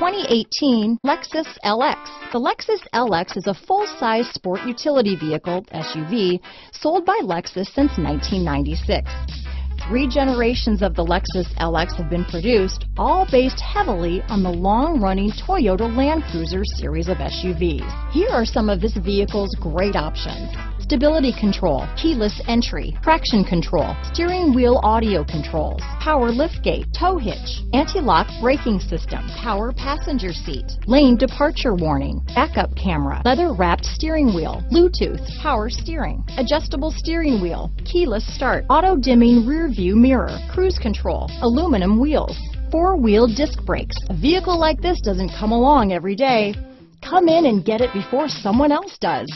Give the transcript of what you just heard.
2018 Lexus LX. The Lexus LX is a full-size sport utility vehicle, SUV, sold by Lexus since 1996. Three generations of the Lexus LX have been produced, all based heavily on the long-running Toyota Land Cruiser series of SUVs. Here are some of this vehicle's great options. Stability control, keyless entry, traction control, steering wheel audio controls, power liftgate, tow hitch, anti-lock braking system, power passenger seat, lane departure warning, backup camera, leather wrapped steering wheel, Bluetooth, power steering, adjustable steering wheel, keyless start, auto dimming rear view mirror, cruise control, aluminum wheels, four-wheel disc brakes. A vehicle like this doesn't come along every day. Come in and get it before someone else does.